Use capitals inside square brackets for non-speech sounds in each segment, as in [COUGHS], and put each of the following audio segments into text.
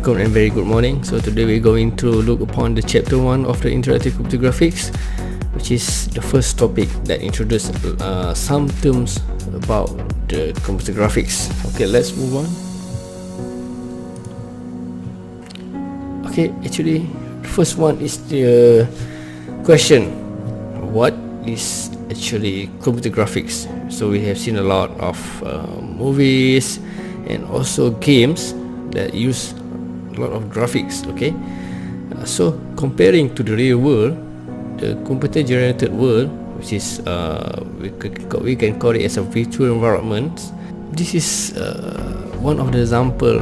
Welcome and very good morning. So today we're going to look upon the chapter 1 of the interactive computer graphics which is the first topic that introduces uh, some terms about the computer graphics. Okay, let's move on. Okay, actually the first one is the question what is actually computer graphics? So we have seen a lot of uh, movies and also games that use a lot of graphics okay? Uh, so comparing to the real world the computer generated world which is uh, we, we can call it as a virtual environment this is uh, one of the example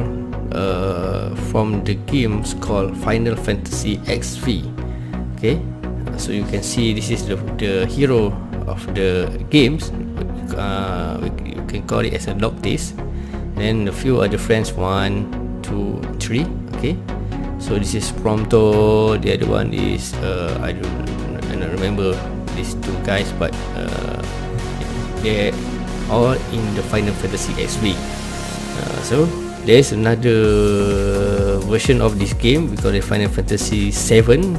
uh, from the games called Final Fantasy XV okay? So you can see this is the, the hero of the games uh, we, you can call it as a Noctis and a few other friends one two three okay. So this is Prompto. The other one is uh, I don't I don't remember these two guys but uh, they're all in the Final Fantasy XV uh, so there's another version of this game. Because the Final Fantasy 7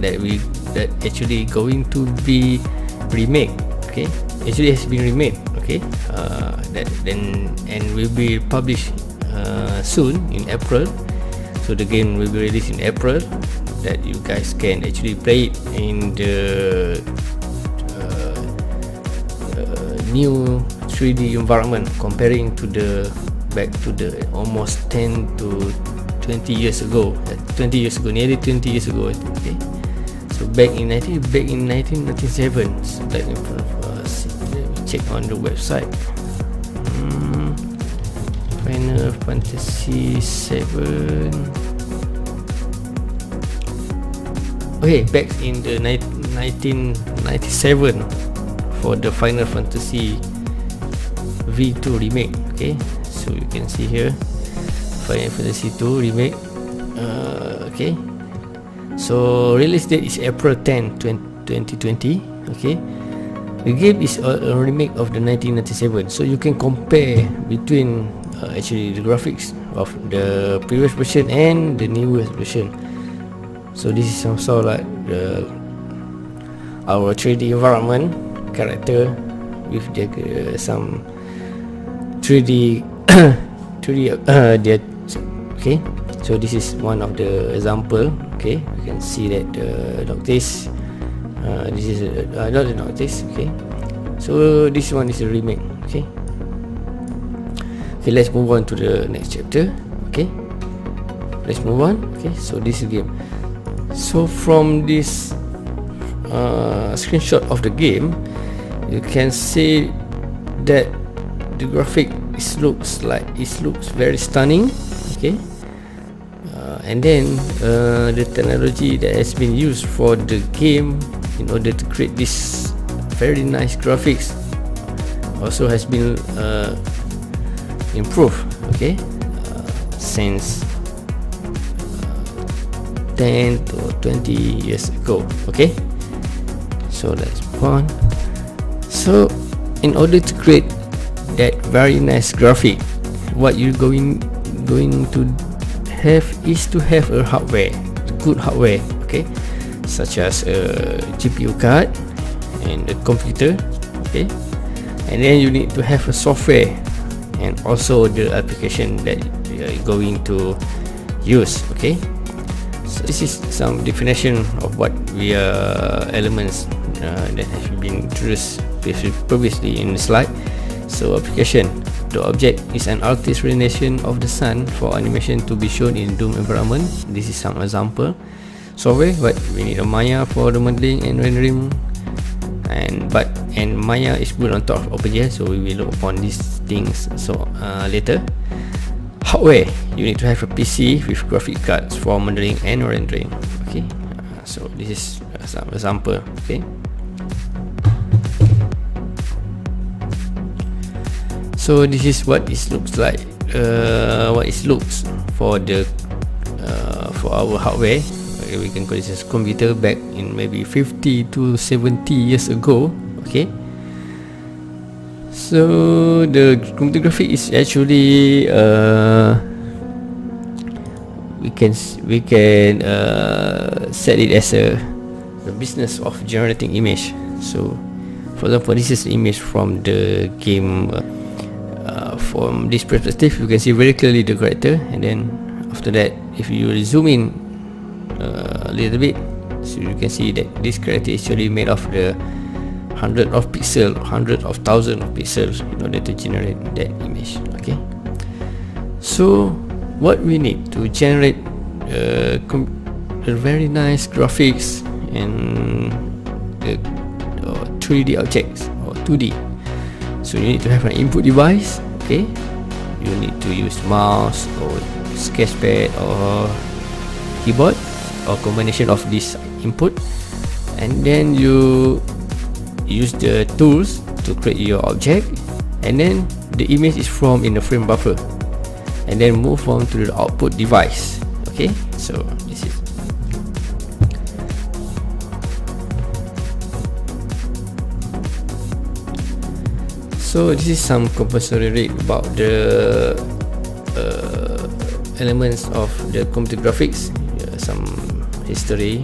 that we that actually going to be remake. Okay. Actually has been remade. Okay. Uh, that then and will be published uh, soon in April so the game will be released in April that you guys can actually play it in the uh, uh, new 3D environment comparing to the back to the almost 10 to 20 years ago 20 years ago nearly 20 years ago okay so back in 19 back in 1997 so let me check on the website. Final Fantasy 7 Okay, back in the 1997 for the Final Fantasy V2 remake okay? So you can see here Final Fantasy 2 remake uh, okay? So release date is April 10 2020 okay? The game is a, a remake of the 1997 so you can compare between uh, actually the graphics of the previous version and the newest version. So this is sort like the our 3D environment character with the, uh, some 3D 3D [COUGHS] uh, dia, okay. So this is one of the example okay. You can see that the Noctis uh, this is uh, not the Noctis okay. So this one is a remake okay okay let's move on to the next chapter. Okay. Let's move on. Okay so this is game. So from this uh, screenshot of the game you can see that the graphic is looks like it looks very stunning. Okay. Uh, and then uh, the technology that has been used for the game in order to create this very nice graphics also has been uh, improve okay? Uh, since uh, 10 to 20 years ago okay? So let's move on so in order to create that very nice graphic what you're going going to have is to have a hardware good hardware okay? Such as a GPU card and a computer okay? And then you need to have a software and also the application that you are going to use okay? So this is some definition of what we are elements uh, that have been introduced previously in the slide. So application the object is an artist rendition of the sun for animation to be shown in doom environment. This is some example. Software but we need a maya for the modeling and rendering. And but and Maya is built on top of OpenGL so we will look upon these things. So uh, later. Hardware. You need to have a PC with graphic cards for modeling and rendering okay. Uh, so this is some example okay. So this is what it looks like. Uh, what it looks for the uh, for our hardware. Okay, we can call this as computer back in maybe 50 to 70 years ago. Okay so the computer graphic is actually uh, we can we can uh, set it as a the business of generating image. So for example this is image from the game uh, uh, from this perspective. You can see very clearly the character. And then after that if you zoom in uh, a little bit so you can see that this character is actually made of the hundred of pixel hundred of thousand of pixels in order to generate that image okay? So what we need to generate uh, a very nice graphics and the uh, 3D objects or 2D so you need to have an input device okay? You need to use mouse or sketchpad or keyboard or combination of this input. And then you use the tools to create your object and then the image is from in the frame buffer. And then move on to the output device. Okay so this is so this is some compulsory read about the uh, elements of the computer graphics. Uh, some history.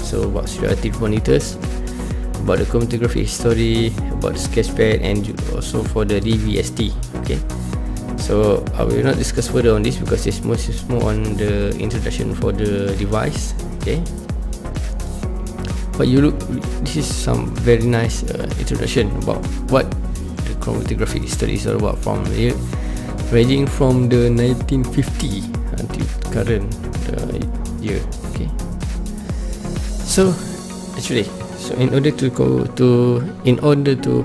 So about CRT monitors about the graphics history about the sketchpad and also for the DVST okay? So I will not discuss further on this because it's more, it's more on the introduction for the device okay? But you look this is some very nice uh, introduction about what the chromatographic history is all about from here ranging from the 1950 until current uh, year okay? So actually so in order to go to in order to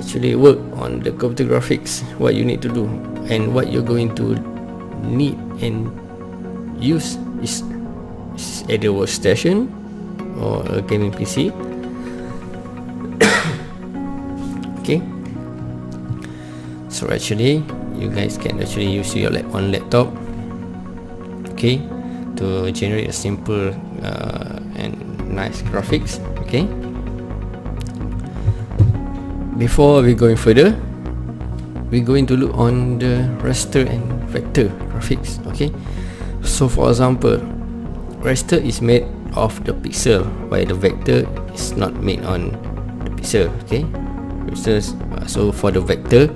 actually work on the computer graphics what you need to do and what you're going to need and use is, is either workstation or a gaming PC [COUGHS] okay. So actually you guys can actually use your lap on laptop okay to generate a simple uh, nice graphics okay. Before we going further we're going to look on the raster and vector graphics okay. So for example raster is made of the pixel while the vector is not made on the pixel okay. Uh, so for the vector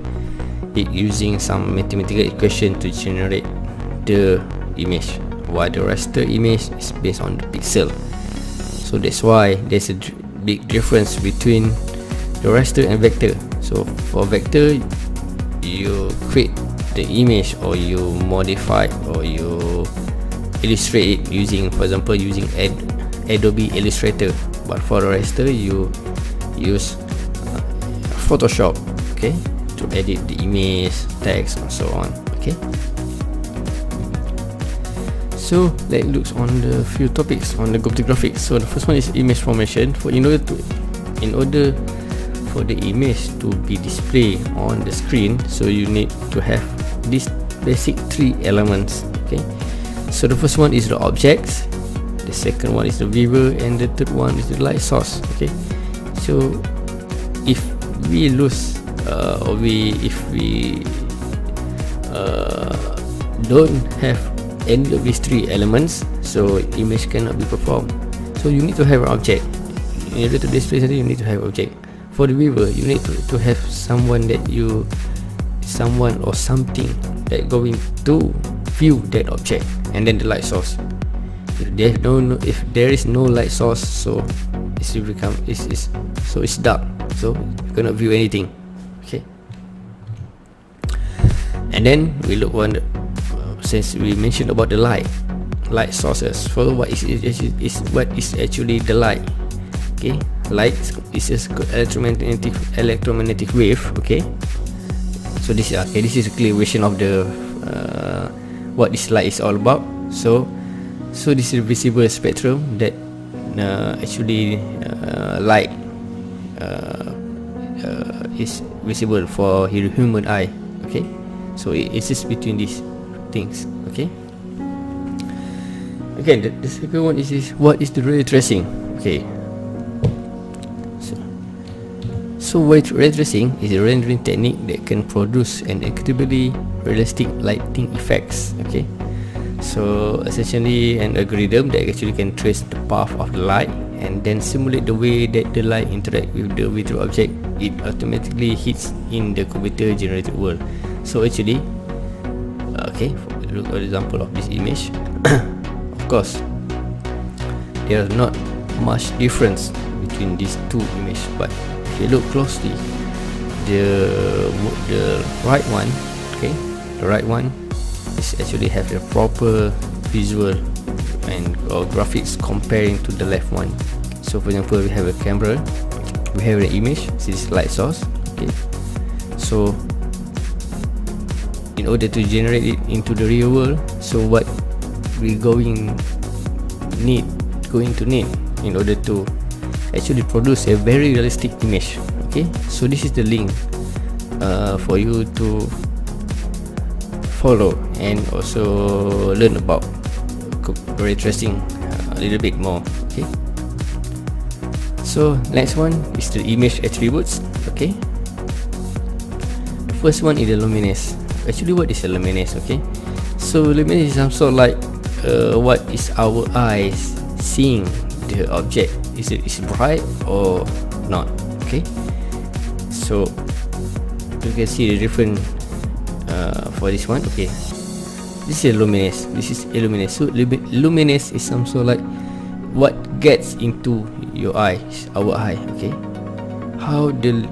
it using some mathematical equation to generate the image while the raster image is based on the pixel so that's why there's a big difference between the raster and vector. So for vector you create the image or you modify or you illustrate it using for example using Ad Adobe Illustrator. But for the raster you use uh, Photoshop okay to edit the image, text and so on okay so let's look on the few topics on the computer graphics so the first one is image formation. For in order to in order for the image to be displayed on the screen so you need to have these basic three elements okay? So the first one is the objects. The second one is the viewer. And the third one is the light source okay? So if we lose uh, or we if we uh, don't have any of these three elements so image cannot be performed. So you need to have an object. In order to display something you need to have object. For the viewer you need to, to have someone that you someone or something that going to view that object and then the light source. If there no, if there is no light source so it's become it's, it's so it's dark. So you cannot view anything. And then we look on the, since we mentioned about the light light sources. So what is, is, is what is actually the light? Okay light is electromagnetic electromagnetic wave okay? So this is okay this is a clear version of the uh, what this light is all about. So so this is visible spectrum that uh, actually uh, light uh, uh, is visible for human eye okay? So it exists between these things okay? Again the, the second one is, is what is the ray tracing? Okay. So so ray tracing is a rendering technique that can produce an incredibly realistic lighting effects okay? So essentially an algorithm that actually can trace the path of the light and then simulate the way that the light interact with the virtual object. It automatically hits in the computer generated world. So actually okay look at example of this image. [COUGHS] Of course there is not much difference between these two images but if you look closely the the right one okay the right one is actually have the proper visual and graphics comparing to the left one. So for example we have a camera we have an image this is light source okay. So in order to generate it into the real world. So what we going need going to need in order to actually produce a very realistic image okay? So this is the link uh, for you to follow and also learn about very interesting uh, a little bit more okay? So next one is the image attributes okay? First one is the luminance actually what is a luminance okay? So luminance is some sort of like uh, what is our eyes seeing the object. Is it is it bright or not okay? So you can see the different uh, for this one okay? This is luminous. This is illuminous so luminous is some sort like what gets into your eyes our eye okay? How the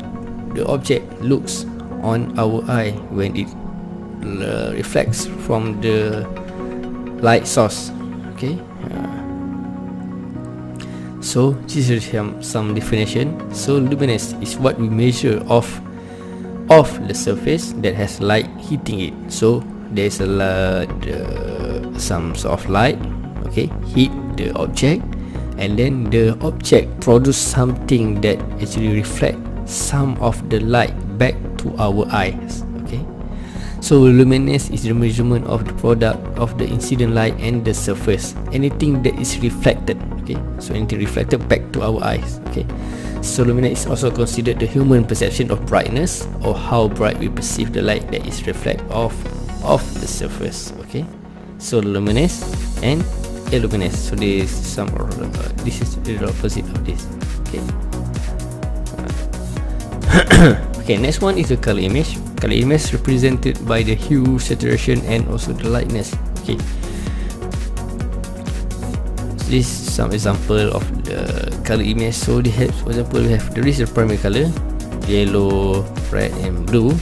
the object looks on our eye when it uh, reflects from the light source okay? Uh, so this is some, some definition. So luminous is what we measure of of the surface that has light hitting it. So there's a uh, some sort of light okay? Hit the object and then the object produce something that actually reflect some of the light back to our eyes so luminance is the measurement of the product of the incident light and the surface. Anything that is reflected okay? So anything reflected back to our eyes okay? So luminance is also considered the human perception of brightness or how bright we perceive the light that is reflected off of the surface okay? So luminance and illuminance. so this is some uh, this is the opposite of this okay? [COUGHS] Okay next one is the color image color image represented by the hue saturation and also the lightness. Okay. This is some example of the color image. So they have for example we have there is a primary color yellow red and blue.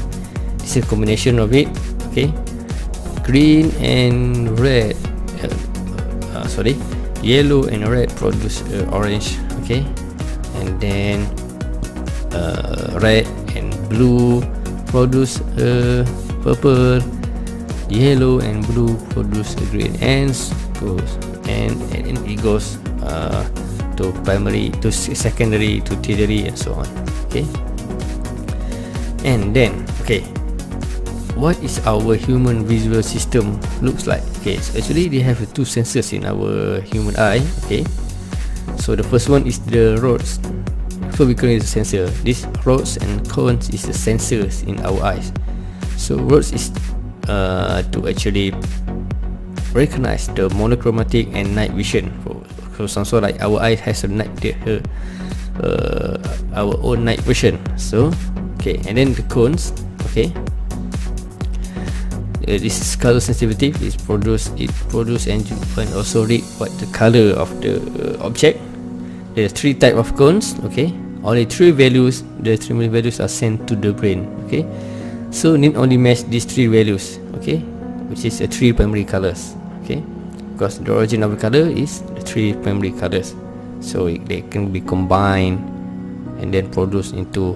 It's a combination of it. Okay. Green and red uh, uh, sorry. Yellow and red produce uh, orange. Okay. And then uh, red and blue produce uh, purple yellow and blue produce green and goes and, and it goes uh, to primary to secondary to tertiary and so on okay? And then okay what is our human visual system looks like? Okay so actually they have two sensors in our human eye okay? So the first one is the rods call it sensor. This rods and cones is the sensors in our eyes. So rods is uh, to actually recognize the monochromatic and night vision. So sort like our eyes has a night uh, uh, our own night vision. So okay and then the cones okay. Uh, this is color sensitivity. Is produced it produce and you can also read what the color of the uh, object. There are three type of cones okay only three values the three values are sent to the brain okay? So need only match these three values okay? Which is the three primary colors okay? Because the origin of the color is the three primary colors so it, they can be combined and then produced into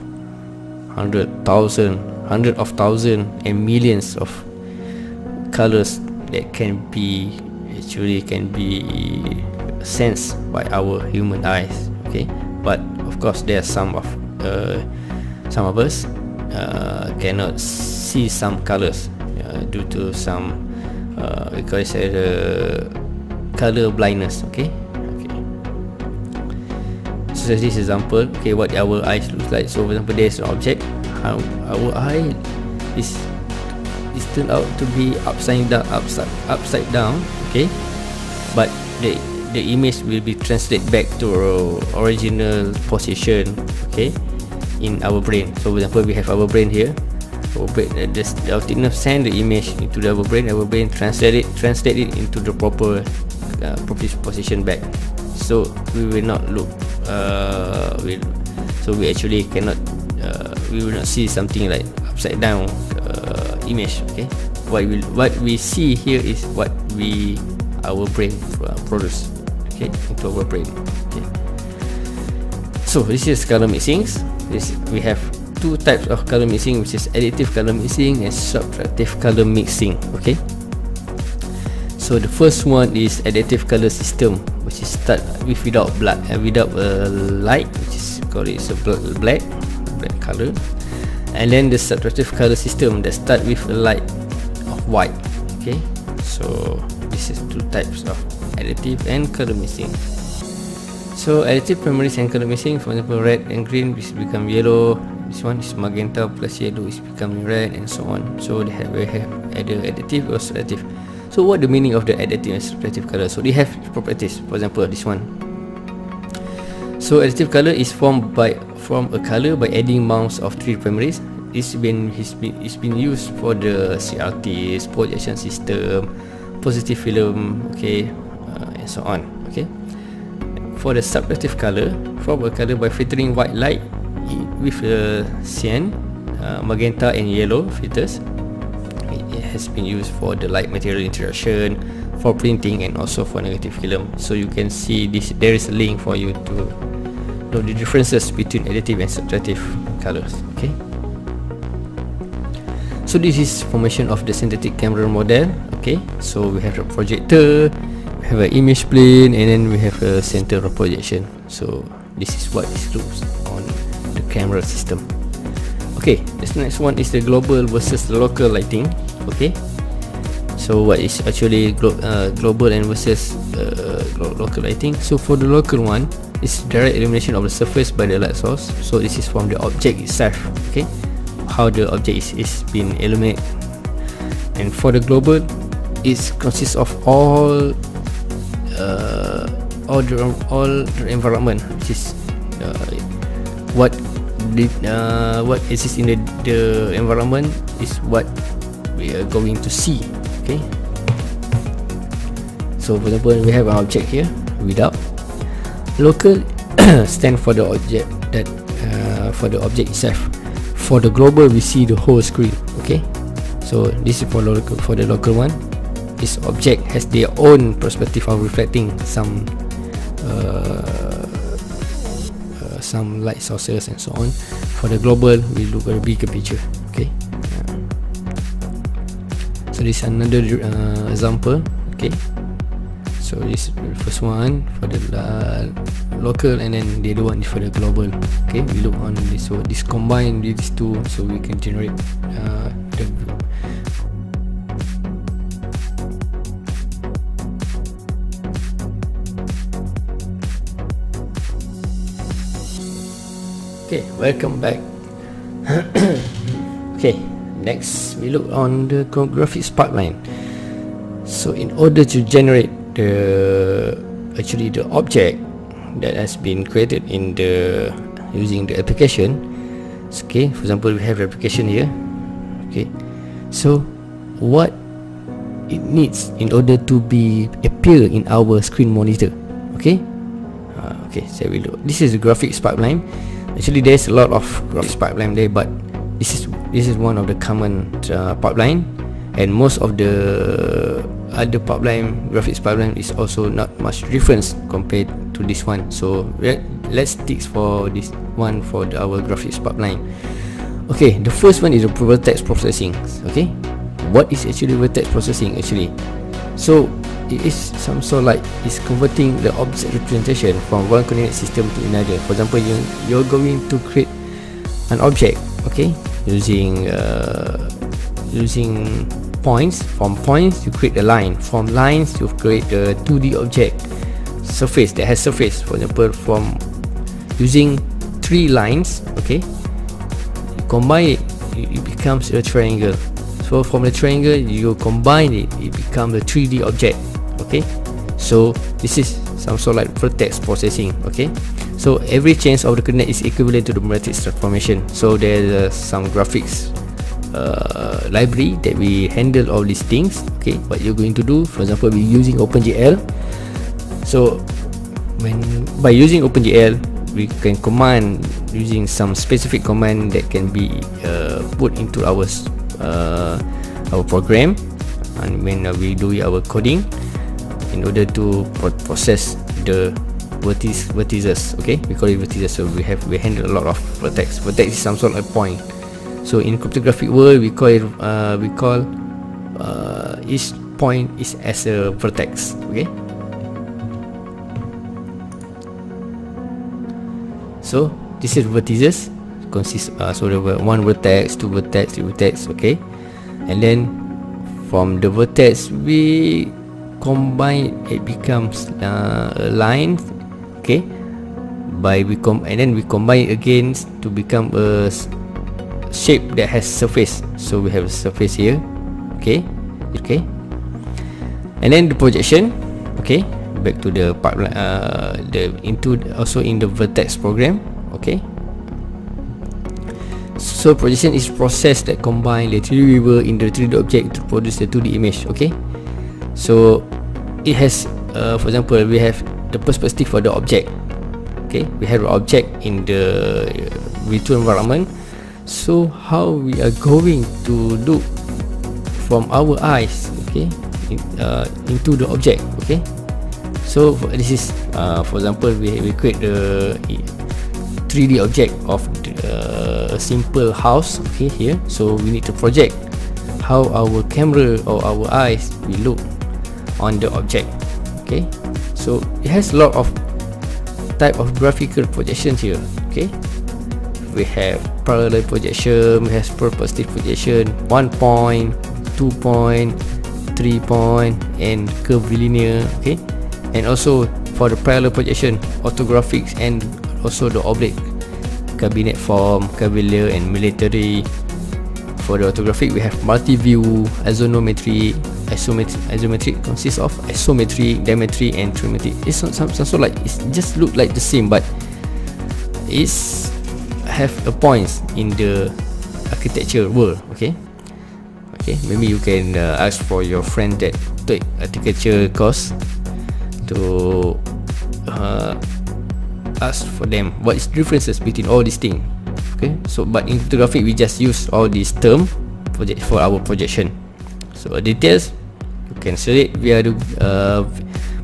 hundred thousand hundred of thousand and millions of colors that can be actually can be sensed by our human eyes okay? But course there are some of uh, some of us uh, cannot see some colors uh, due to some uh, because the color blindness okay? So this example okay what our eyes looks like. So for example there's an object. Our, our eye is is turned out to be upside down upside upside down okay? But the the image will be translated back to original position okay in our brain. So for example we have our brain here. Our brain uh, the, optic send the image into our brain our brain translate it translate it into the proper uh, proper position back. So we will not look uh, will so we actually cannot uh, we will not see something like upside down uh, image okay. What we what we see here is what we our brain uh, produce okay into our brain okay. So this is color mixing. This we have two types of color mixing which is additive color mixing and subtractive color mixing. Okay. So the first one is additive color system which is start with without black and without a uh, light which is called it a black black color. And then the subtractive color system that start with a light of white. Okay. So this is two types of additive and color mixing so additive primaries and color mixing for example red and green which become yellow this one is magenta plus yellow is becoming red and so on. So they have, they have either additive or subtractive so what the meaning of the additive and subtractive color? So they have properties. For example this one. So additive color is formed by from a color by adding amounts of three primaries. It's been it's been it's been used for the CRT projection system positive film okay and so on okay. For the subtractive color from a color by filtering white light with a cyan uh, magenta and yellow filters it, has been used for the light material interaction for printing and also for negative film. So you can see this there is a link for you to know the differences between additive and subtractive colors okay. So this is formation of the synthetic camera model okay. So we have a projector have an image plane and then we have a center of projection. So this is what it looks on the camera system. Okay this next one is the global versus the local lighting. Okay so what is actually glo uh, global and versus uh, local lighting? So for the local one it's direct illumination of the surface by the light source. So this is from the object itself. Okay how the object is, is being illuminated. And for the global it consists of all uh, all the all the environment which is uh, what the uh, what exists in the, the environment is what we are going to see okay? So for example we have an object here without. Local [COUGHS] stand for the object that uh, for the object itself. For the global we see the whole screen okay? So this is for local for the local one this object has their own perspective of reflecting some uh, uh, some light sources and so on. For the global we look at a bigger picture okay? So this is another uh, example okay? So this first one for the uh, local and then the other one is for the global okay? We look on this so this combine these two so we can generate uh, okay welcome back. [COUGHS] Okay next we look on the graphics pipeline so in order to generate the actually the object that has been created in the using the application okay for example we have application here. Okay so what it needs in order to be appear in our screen monitor. Okay? Uh, okay so we look this is the graphics pipeline actually there's a lot of graphics pipeline there but this is this is one of the common uh, pipeline. And most of the other pipeline graphics pipeline is also not much difference compared to this one. So let, let's stick for this one for the, our graphics pipeline. Okay the first one is the vertex processing okay? What is actually vertex processing actually? So it is some sort like it's converting the object representation from one coordinate system to another. For example you, you're going to create an object okay? Using uh, using points. From points you create a line. From lines you create a 2d object surface that has surface. For example from using three lines okay? You combine it it becomes a triangle. So from the triangle you combine it it becomes a 3d object okay? So this is some sort of like vertex processing okay? So every change of the coordinate is equivalent to the matrix transformation. So there's uh, some graphics uh, library that we handle all these things okay? What you're going to do for example we're using OpenGL so when by using OpenGL we can command using some specific command that can be uh, put into our uh, our program. And when uh, we do our coding in order to process the vertices, vertices okay? We call it vertices so we have we handle a lot of vertex. Vertex is some sort of point. So in cryptographic world we call it uh, we call uh, each point is as a vertex okay? So this is vertices. Consist uh, so there were one vertex two vertex three vertex okay? And then from the vertex we combine it becomes uh, a line okay? By we com and then we combine again to become a shape that has surface. So we have a surface here okay? Okay? And then the projection okay? Back to the part uh, the into also in the vertex program okay? So projection is process that combine the 3D viewer in the 3D object to produce the 2D image okay so it has uh, for example we have the perspective for the object. Okay we have object in the virtual environment. So how we are going to look from our eyes okay in, uh, into the object okay? So this is uh, for example we, we create the 3d object of the, uh, a simple house okay here. So we need to project how our camera or our eyes will look on the object okay? So it has a lot of type of graphical projections here okay? We have parallel projection we have perspective projection one point two point three point and curvilinear okay? And also for the parallel projection orthographics and also the oblique. Cabinet form cavalier and military. For the orthographic we have multi-view isonometry isometry isometry consists of isometry diametry and trimetry. It's not some, sort like it just look like the same but it's have a points in the architecture world okay? Okay maybe you can uh, ask for your friend that take architecture course to uh, ask for them what is differences between all these things okay? So but in photographic we just use all these term for our projection so details you can search via the uh,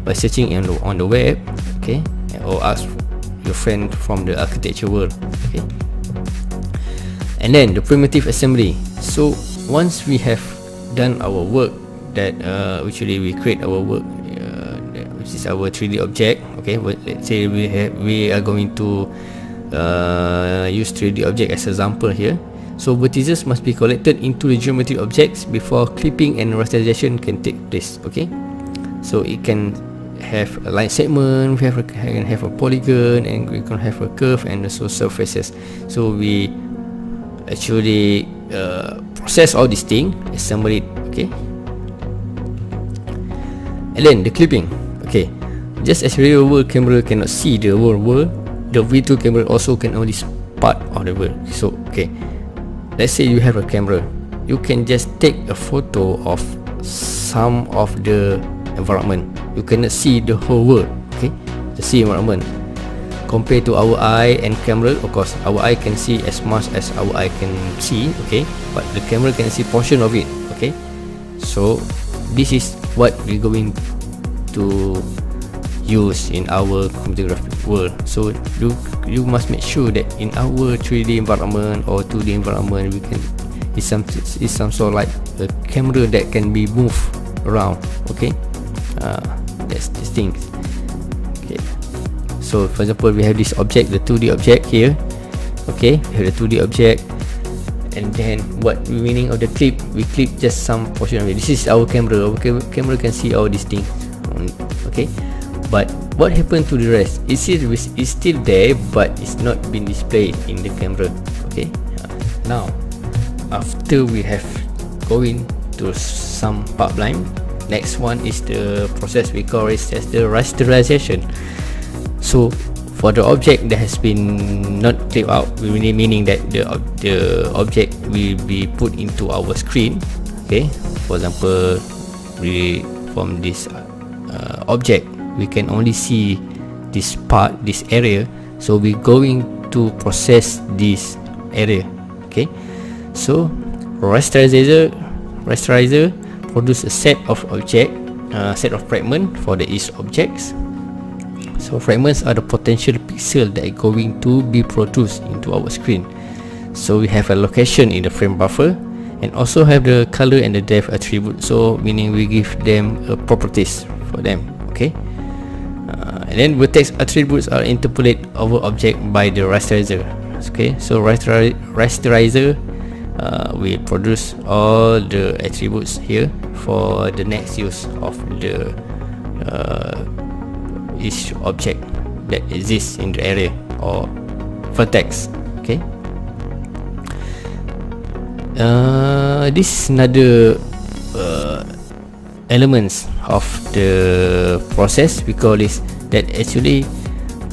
by searching on the, on the web okay? Or ask your friend from the architecture world okay? And then the primitive assembly. So once we have done our work that uh, actually we create our work uh, which is our 3d object okay? Let's say we have we are going to uh, use 3D object as example here. So vertices must be collected into the geometric objects before clipping and rasterization can take place. Okay, so it can have a line segment, we have a, can have a polygon, and we can have a curve and also surfaces. So we actually uh, process all these things, assemble it. Okay, and then the clipping. Okay, just as real world camera cannot see the world world the V2 camera also can only part of the world so okay let's say you have a camera you can just take a photo of some of the environment. You cannot see the whole world okay? The see environment. Compared to our eye and camera of course our eye can see as much as our eye can see okay? But the camera can see portion of it okay? So this is what we're going to use in our computer graphic world. So you you must make sure that in our 3D environment or 2D environment we can is some is some sort of like a camera that can be moved around okay? Uh, that's this thing. Okay. So for example we have this object the 2D object here okay? We have the 2D object. And then what meaning of the clip? We clip just some portion of it. This is our camera. Our camera can see all these things okay but what happened to the rest? It's still, it's still there but it's not been displayed in the camera. Okay? Now after we have going to some pipeline next one is the process we call it as the rasterization. So for the object that has been not clipped out meaning that the the object will be put into our screen okay? For example we from this uh, object we can only see this part this area. So we're going to process this area okay? So rasterizer rasterizer produce a set of object uh, set of fragment for the each objects. So fragments are the potential pixel that are going to be produced into our screen. So we have a location in the frame buffer and also have the color and the depth attribute. So meaning we give them uh, properties for them okay and then vertex attributes are interpolated over object by the rasterizer. Okay so raster rasterizer uh, we produce all the attributes here for the next use of the uh, each object that exists in the area or vertex. Okay. Uh, this is another uh, elements of the process. We call this that actually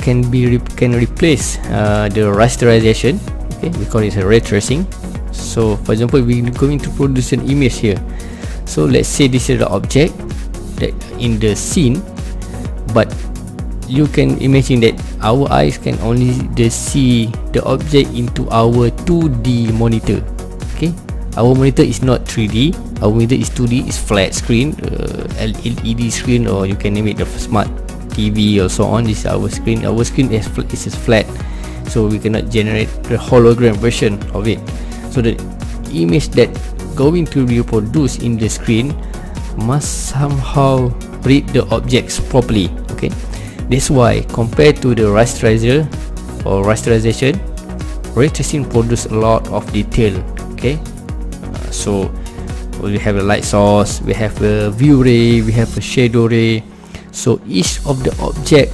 can be re can replace uh, the rasterization okay? We call it a ray tracing. So for example we're going to produce an image here. So let's say this is the object that in the scene but you can imagine that our eyes can only see the object into our 2D monitor okay? Our monitor is not 3D our monitor is 2D is flat screen uh, LED screen or you can name it the smart TV or so on this is our screen. Our screen is, is flat. So we cannot generate the hologram version of it. So the image that going to reproduce in the screen must somehow read the objects properly okay? That's why compared to the rasterizer or rasterization ray tracing produce a lot of detail okay? Uh, so we have a light source we have a view ray we have a shadow ray so each of the object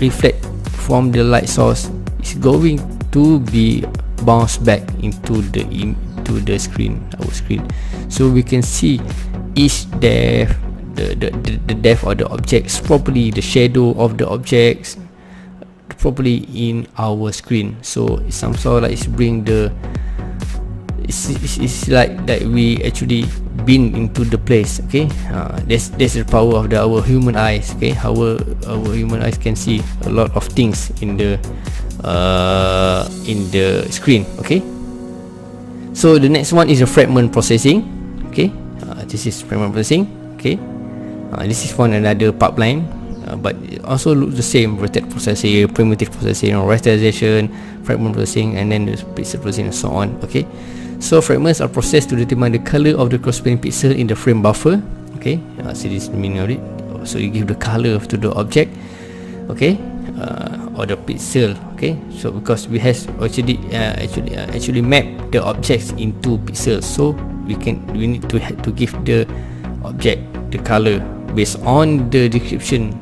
reflect from the light source is going to be bounce back into the into the screen our screen. So we can see each depth the, the, the, depth of the objects properly the shadow of the objects properly in our screen. So it's some sort like it's bring the it's, it's, it's like that we actually been into the place okay? Uh, that's that's the power of the our human eyes okay? Our our human eyes can see a lot of things in the uh, in the screen okay? So the next one is the fragment processing okay? Uh, this is fragment processing okay? Uh, this is one another pipeline uh, but it also looks the same vertex processing primitive processing or rasterization fragment processing and then the pixel processing and so on okay so fragments are processed to determine the color of the corresponding pixel in the frame buffer. Okay uh, see this meaning of it. So you give the color to the object. Okay uh, or the pixel. Okay so because we has actually uh, actually uh, actually map the objects into pixels. So we can we need to to give the object the color based on the description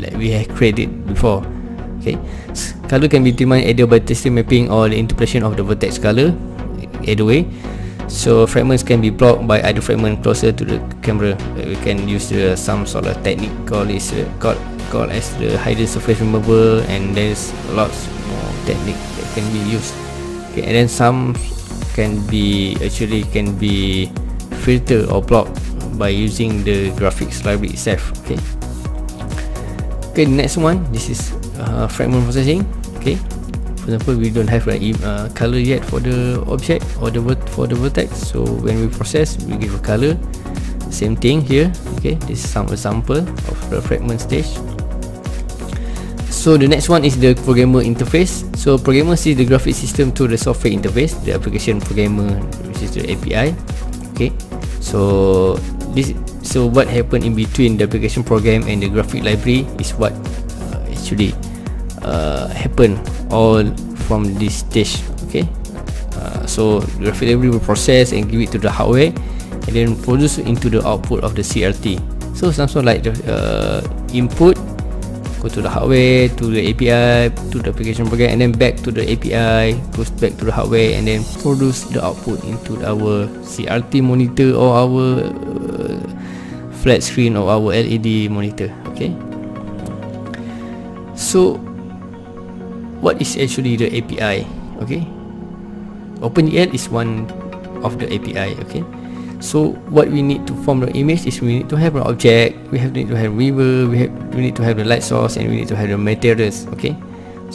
that we have created before. Okay color can be determined either by texture mapping or the interpolation of the vertex color either way. So fragments can be blocked by other fragment closer to the camera. We can use uh, some sort of technique called is uh, called called as the hidden surface remover and there's lots more technique that can be used. Okay and then some can be actually can be filter or blocked by using the graphics library itself. Okay. Okay next one. This is uh, fragment processing. Okay for example we don't have a uh, color yet for the object or the for the vertex. So when we process we give a color same thing here okay? This is some example of the fragment stage. So the next one is the programmer interface. So programmer sees the graphic system to the software interface the application programmer which is the API okay? So this so what happened in between the application program and the graphic library is what uh, actually uh, happen all from this stage okay? Uh, so graphic library will process and give it to the hardware and then produce into the output of the CRT so some sort like the uh, input go to the hardware to the API to the application program and then back to the API goes back to the hardware and then produce the output into our CRT monitor or our uh, flat screen or our LED monitor okay? So what is actually the API okay? OpenGL is one of the API okay? So what we need to form the image is we need to have an object we have need to have viewer we have we need to have the light source and we need to have the materials okay?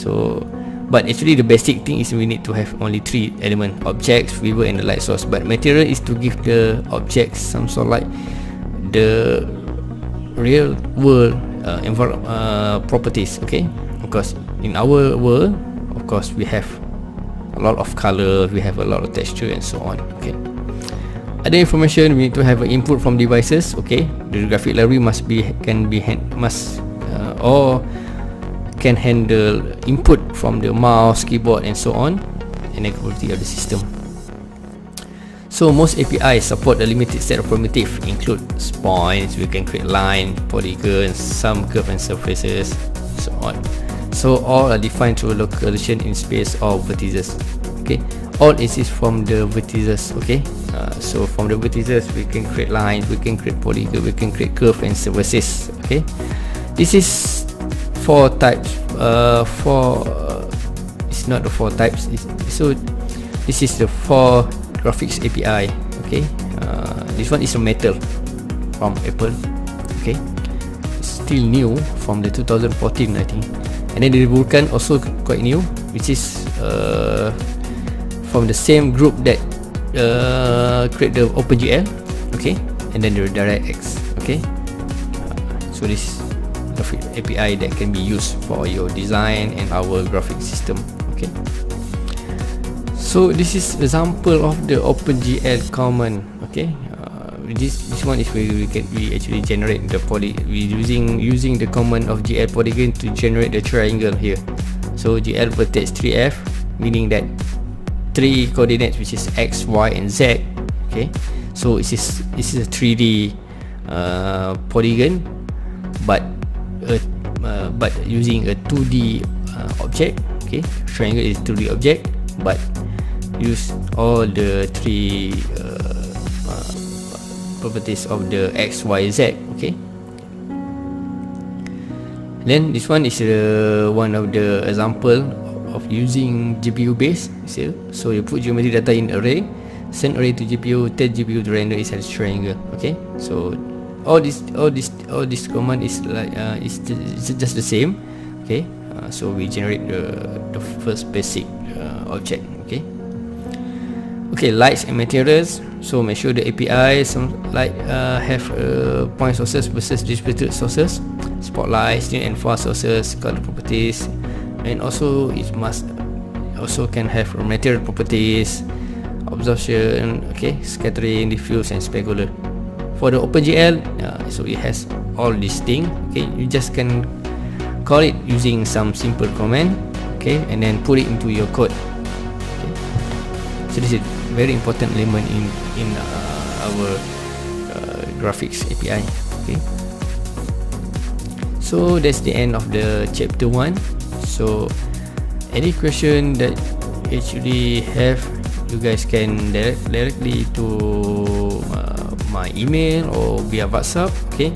So but actually the basic thing is we need to have only three element objects viewer and the light source. But material is to give the objects some sort like the real world uh, uh, properties okay? Because in our world of course we have a lot of color we have a lot of texture and so on okay? Other information we need to have an input from devices okay? The graphic library must be can be hand, must uh, or can handle input from the mouse keyboard and so on and the quality of the system. So most APIs support a limited set of primitive include points we can create line polygons some curves and surfaces so on so all are defined through location in space or vertices. Okay. All exist from the vertices. Okay. Uh, so from the vertices we can create lines we can create polygon we can create curve and surfaces okay. This is four types. Uh, four uh, it's not the four types. It's, so this is the four graphics API okay. Uh, this one is a metal from Apple. Okay. Still new from the 2014 I think and then the also quite new which is uh, from the same group that uh, create the OpenGL okay? And then the DirectX okay? Uh, so this API that can be used for your design and our graphic system okay? So this is example of the OpenGL common okay this this one is where we can we actually generate the poly we using using the command of GL polygon to generate the triangle here. So GL vertex 3F meaning that three coordinates which is x y and z okay? So this is this is a 3d uh, polygon but uh, uh, but using a 2d uh, object okay? Triangle is 2d object but use all the three uh, properties of the x y z okay? Then this one is uh, one of the example of using GPU base so, so you put geometry data in array send array to GPU tell GPU to render inside a triangle okay? So all this all this all this command is like uh, is, is just the same okay? Uh, so we generate the the first basic uh, object okay okay lights and materials. So make sure the API some like uh, have uh, point sources versus distributed sources. Spotlight thin and far sources color properties. And also it must also can have material properties absorption okay scattering diffuse and specular for the OpenGL uh, so it has all these things okay. You just can call it using some simple command okay and then put it into your code okay. so this is very important element in in uh, our uh, graphics API okay? So that's the end of the chapter 1 so any question that actually have you guys can direct, directly to uh, my email or via whatsapp okay?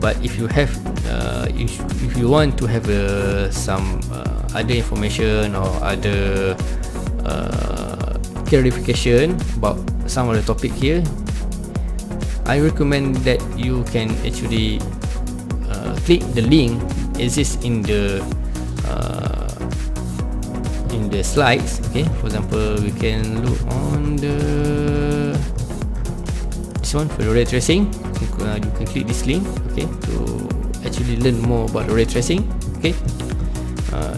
But if you have uh, if, if you want to have uh, some uh, other information or other clarification about some of the topic here. I recommend that you can actually uh, click the link. Exists in the uh, in the slides okay? For example we can look on the this one for the ray tracing. Uh, you can click this link okay? To actually learn more about the ray tracing okay? Uh,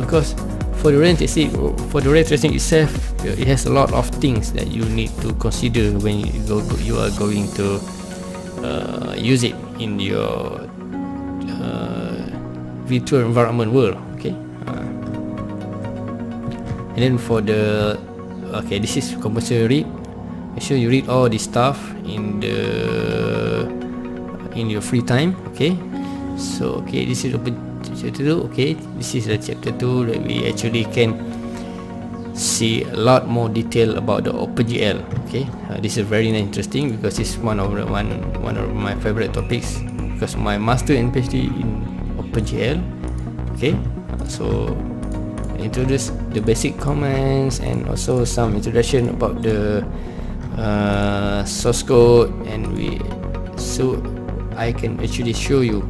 because for the ray tracing for the ray tracing itself it has a lot of things that you need to consider when you go you are going to uh, use it in your virtual environment world okay? Uh, and then for the okay this is compulsory. Make sure you read all this stuff in the in your free time okay? So okay this is open chapter 2 okay. This is the chapter 2 that we actually can see a lot more detail about the OpenGL okay. Uh, this is very interesting because it's one of the one one of my favorite topics because my master and PhD in OpenGL okay. Uh, so introduce the basic comments and also some introduction about the uh, source code and we so I can actually show you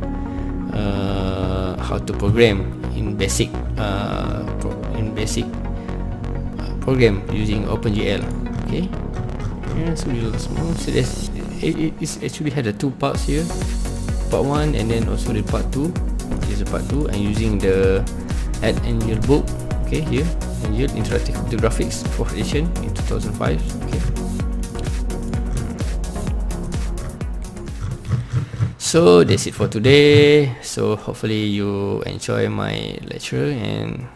uh, how to program in basic uh, in basic program using OpenGL okay? Yeah, so small so there's it, it it's actually had the two parts here part 1 and then also the part 2 this is part 2 and using the add annual book okay here. Annual interactive graphics fourth edition in 2005 okay so that's it for today so hopefully you enjoy my lecture and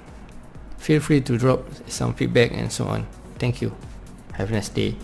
Feel free to drop some feedback and so on. Thank you. Have a nice day.